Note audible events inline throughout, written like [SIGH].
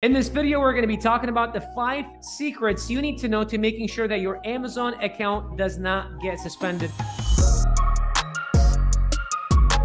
In this video, we're going to be talking about the five secrets you need to know to making sure that your Amazon account does not get suspended.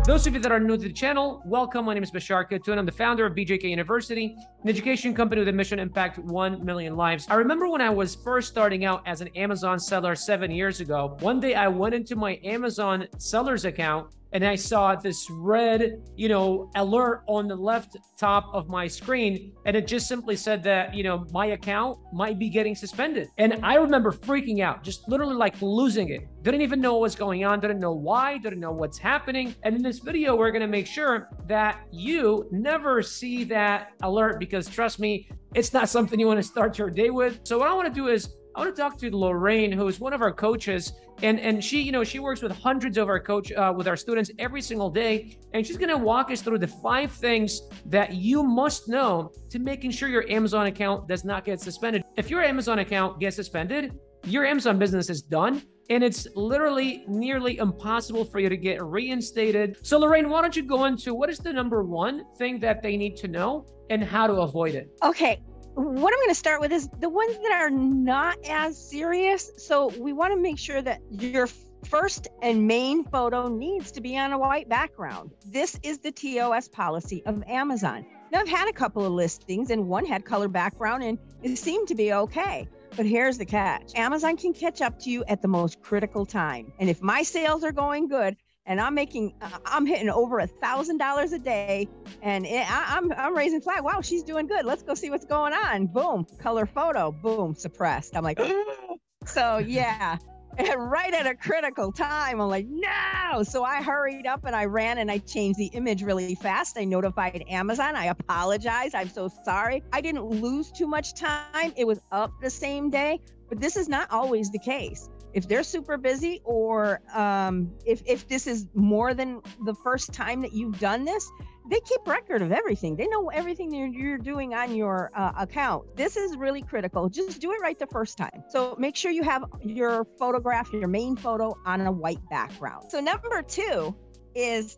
Those of you that are new to the channel, welcome. My name is Bashar Katou. I'm the founder of BJK University, an education company with a mission to impact 1 million lives. I remember when I was first starting out as an Amazon seller seven years ago, one day I went into my Amazon seller's account and I saw this red, you know, alert on the left top of my screen. And it just simply said that, you know, my account might be getting suspended. And I remember freaking out, just literally like losing it. Didn't even know what was going on, didn't know why, didn't know what's happening. And in this video, we're to make sure that you never see that alert because trust me, it's not something you want to start your day with. So what I want to do is I want to talk to Lorraine, who is one of our coaches, and and she, you know, she works with hundreds of our coach uh, with our students every single day, and she's going to walk us through the five things that you must know to making sure your Amazon account does not get suspended. If your Amazon account gets suspended, your Amazon business is done. And it's literally nearly impossible for you to get reinstated. So, Lorraine, why don't you go into what is the number one thing that they need to know and how to avoid it? Okay what I'm going to start with is the ones that are not as serious. So we want to make sure that your first and main photo needs to be on a white background. This is the TOS policy of Amazon. Now, I've had a couple of listings and one had color background and it seemed to be okay. But here's the catch Amazon can catch up to you at the most critical time. And if my sales are going good, and I'm making, uh, I'm hitting over a thousand dollars a day, and it, I, am I'm, I'm raising flag. Wow, she's doing good. Let's go see what's going on. Boom, color photo. Boom, suppressed. I'm like, [LAUGHS] so yeah. And right at a critical time, I'm like, no. So I hurried up and I ran and I changed the image really fast. I notified Amazon. I apologized. I'm so sorry. I didn't lose too much time. It was up the same day, but this is not always the case if they're super busy or um, if, if this is more than the first time that you've done this they keep record of everything. They know everything you're, doing on your uh, account. This is really critical. Just do it right the first time. So make sure you have your photograph your main photo on a white background. So number two is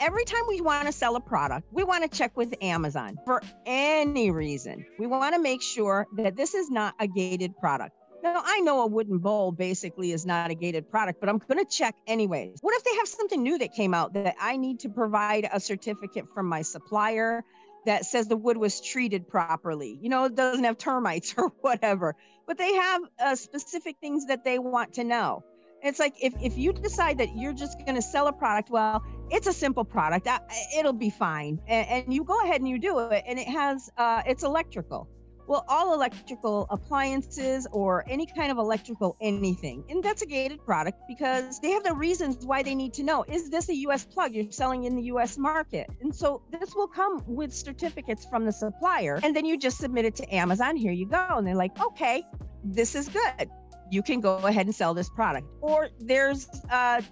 every time we want to sell a product, we want to check with Amazon for any reason. We want to make sure that this is not a gated product. Now, I know a wooden bowl basically is not a gated product, but I'm going to check anyways. What if they have something new that came out that I need to provide a certificate from my supplier that says the wood was treated properly? You know, it doesn't have termites [LAUGHS] or whatever, but they have uh, specific things that they want to know. It's like if, if you decide that you're just going to sell a product, well, it's a simple product, it'll be fine. And, and you go ahead and you do it, and it has, uh, it's electrical well, all electrical appliances or any kind of electrical anything. And that's a gated product because they have the reasons why they need to know is this a US plug you're selling in the US market? And so this will come with certificates from the supplier. And then you just submit it to Amazon. Here you go. And they're like, okay, this is good. You can go ahead and sell this product. Or there's, uh,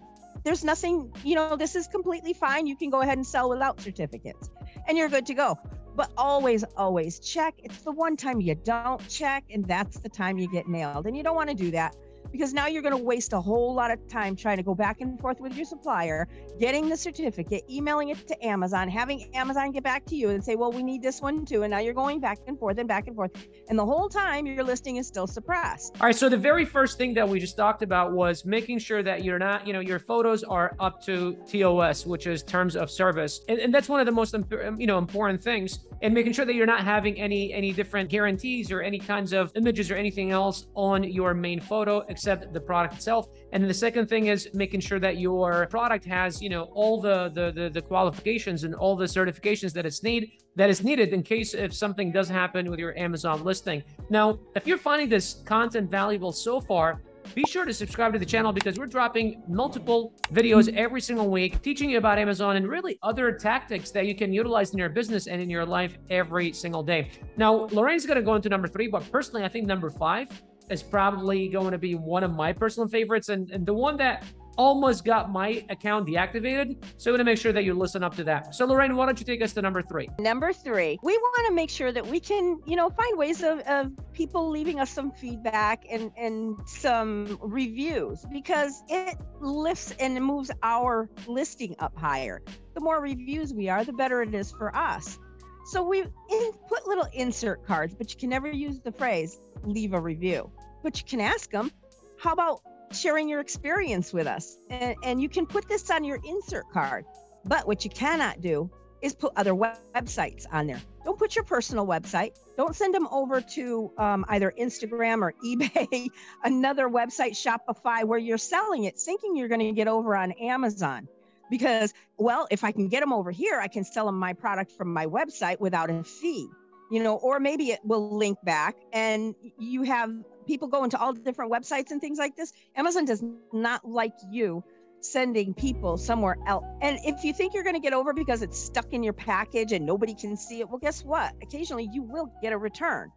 there's nothing, you know, this is completely fine. You can go ahead and sell without certificates and you're good to go but always, always check. It's the one time you don't check, and that's the time you get nailed. And you don't want to do that because now you're going to waste a whole lot of time trying to go back and forth with your supplier, getting the certificate, emailing it to Amazon, having Amazon get back to you and say, well, we need this one too. And now you're going back and forth and back and forth. And the whole time your listing is still suppressed. All right. So the very first thing that we just talked about was making sure that you're not, you know, your photos are up to TOS, which is terms of service. And, and that's one of the most, um, you know, important things and making sure that you're not having any, any different guarantees or any kinds of images or anything else on your main photo, except the product itself. And the second thing is making sure that your product has, you know, all the the the, the qualifications and all the certifications that it's need that is needed in case if something does happen with your Amazon listing. Now, if you're finding this content valuable so far, be sure to subscribe to the channel because we're dropping multiple videos every single week teaching you about Amazon and really other tactics that you can utilize in your business and in your life every single day. Now, Lorraine's going to go into number three, but personally, I think number five is probably going to be one of my personal favorites and, and the one that almost got my account deactivated. So I'm going to make sure that you listen up to that. So Lorraine, why don't you take us to number three? Number three, we want to make sure that we can, you know, find ways of, of people leaving us some feedback and, and some reviews because it lifts and moves our listing up higher. The more reviews we are, the better it is for us. So we put little insert cards, but you can never use the phrase leave a review. But you can ask them, how about sharing your experience with us? And, and you can put this on your insert card. But what you cannot do is put other web- websites on there. Don't put your personal website. Don't send them over to um, either Instagram or [LAUGHS] eBay, another website, Shopify, where you're selling it, thinking you're going to get over on Amazon. Because, well, if I can get them over here, I can sell them my product from my website without a fee, you know, or maybe it will link back and you have people go into all different websites and things like this. Amazon does not like you sending people somewhere else. And if you think you're going to get over because it's stuck in your package and nobody can see it, well, guess what? Occasionally you will get a return.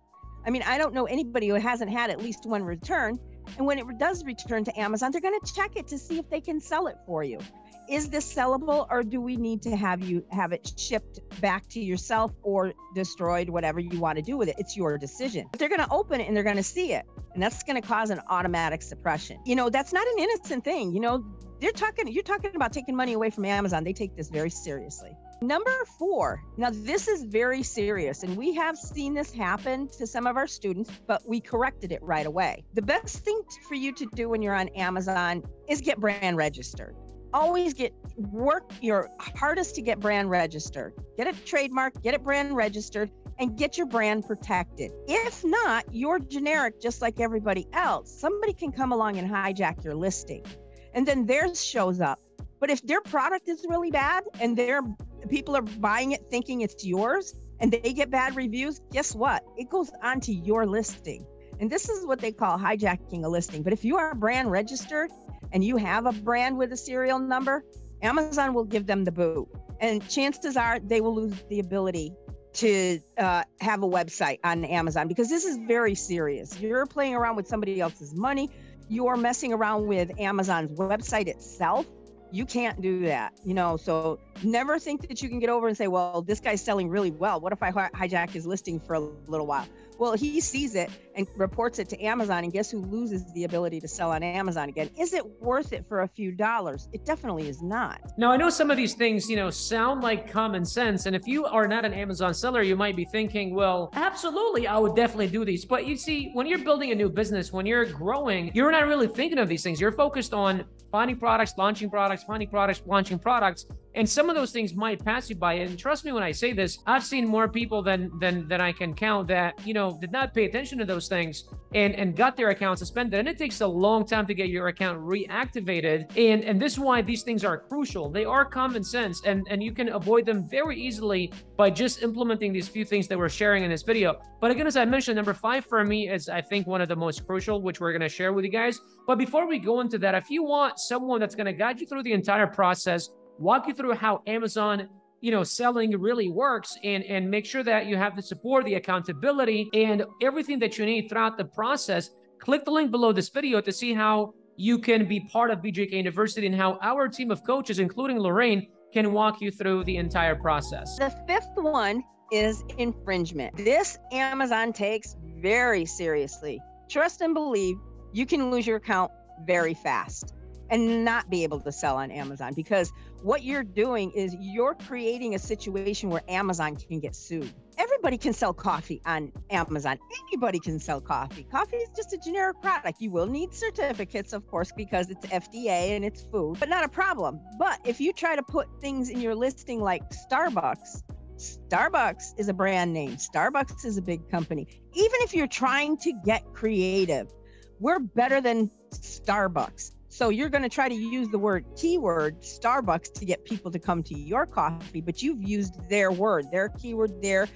I mean, I don't know anybody who hasn't had at least one return. And when it does return to Amazon, they're going to check it to see if they can sell it for you. Is this sellable or do we need to have you have it shipped back to yourself or destroyed, whatever you want to do with it? It's your decision. But they're going to open it and they're going to see it. And that's going to cause an automatic suppression. You know, that's not an innocent thing. You know, they're talking you're talking about taking money away from amazon they take this very seriously number four now this is very serious and we have seen this happen to some of our students but we corrected it right away the best thing for you to do when you're on amazon is get brand registered always get work your hardest to get brand registered get a trademark get it brand registered and get your brand protected. If not, you're generic just like everybody else. Somebody can come along and hijack your listing and then theirs shows up. But if their product is really bad and their people are buying it thinking it's yours and they get bad reviews, guess what? It goes onto your listing. And this is what they call hijacking a listing. But if you are brand registered and you have a brand with a serial number, Amazon will give them the boot. And chances are they will lose the ability to uh, have a website on Amazon because this is very serious. You're playing around with somebody else's money you're messing around with Amazon's website itself, you can't do that. You know, so never think that you can get over and say, well, this guy's selling really well. What if I hijack his listing for a little while? Well, he sees it and reports it to Amazon, and guess who loses the ability to sell on Amazon again? Is it worth it for a few dollars? It definitely is not. Now, I know some of these things, you know, sound like common sense. And if you are not an Amazon seller, you might be thinking, well, absolutely, I would definitely do these. But you see, when you're building a new business, when you're growing, you're not really thinking of these things. You're focused on finding products, launching products, finding products, launching products. And some of those things might pass you by. And trust me when I say this, I've seen more people than than than I can count that, you know, did not pay attention to those things and and got their account suspended. And it takes a long time to get your account reactivated. And and this is why these things are crucial. They are common sense and and you can avoid them very easily by just implementing these few things that we're sharing in this video. But again, as I mentioned, number five for me is I think one of the most crucial, which we're gonna share with you guys. But before we go into that, if you want someone that's gonna guide you through the entire process walk you through how Amazon you know selling really works and and make sure that you have the support the accountability and everything that you need throughout the process. Click the link below this video to see how you can be part of bjk university and how our team of coaches including lorraine can walk you through the entire process. The fifth one is infringement. This amazon takes very seriously. Trust and believe you can lose your account very fast and not be able to sell on Amazon because what you're doing is you're creating a situation where Amazon can get sued. Everybody can sell coffee on Amazon. Anybody can sell coffee. Coffee is just a generic product. You will need certificates, of course, because it's FDA and it's food, but not a problem. But if you try to put things in your listing like Starbucks, Starbucks is a brand name. Starbucks is a big company. Even if you're trying to get creative, we're better than Starbucks. So you're going to try to use the word keyword Starbucks to get people to come to your coffee, but you've used their word, their keyword, their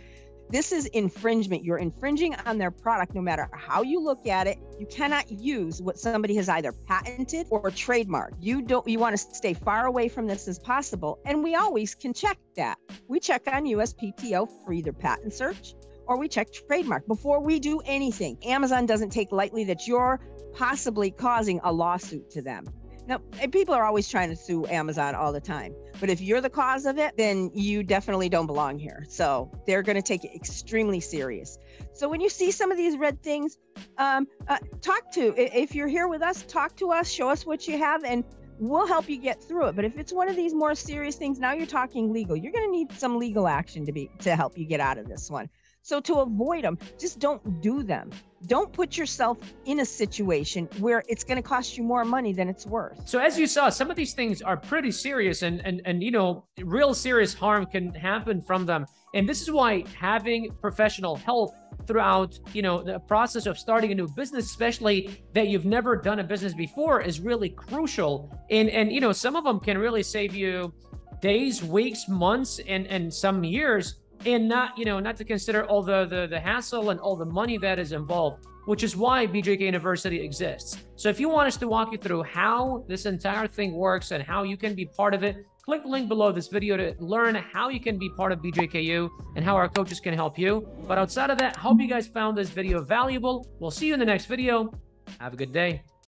this is infringement. You're infringing on their product no matter how you look at it. You cannot use what somebody has either patented or trademarked. You don't you want to stay far away from this as possible. And we always can check that. We check on USPTO for either patent search or we check trademark before we do anything. Amazon doesn't take lightly that you're possibly causing a lawsuit to them. Now, people are always trying to sue Amazon all the time, but if you're the cause of it, then you definitely don't belong here. So they're going to take it extremely serious. So when you see some of these red things, um, uh, talk to. If you're here with us, talk to us, show us what you have, and we'll help you get through it. But if it's one of these more serious things, now you're talking legal. You're going to need some legal action to be to help you get out of this one. So to avoid them, just don't do them. Don't put yourself in a situation where it's going to cost you more money than it's worth. So as you saw, some of these things are pretty serious and and and you know, real serious harm can happen from them. And this is why having professional help throughout, you know, the process of starting a new business, especially that you've never done a business before is really crucial. And and you know, some of them can really save you days, weeks, months and and some years and not you know not to consider all the, the the hassle and all the money that is involved which is why bjk university exists. So if you want us to walk you through how this entire thing works and how you can be part of it click the link below this video to learn how you can be part of bjku and how our coaches can help you. But outside of that hope you guys found this video valuable. We'll see you in the next video. Have a good day